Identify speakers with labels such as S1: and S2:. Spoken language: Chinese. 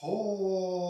S1: 好